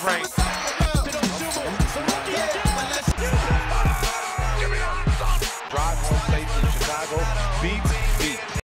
Drive home plate in Chicago. Beats.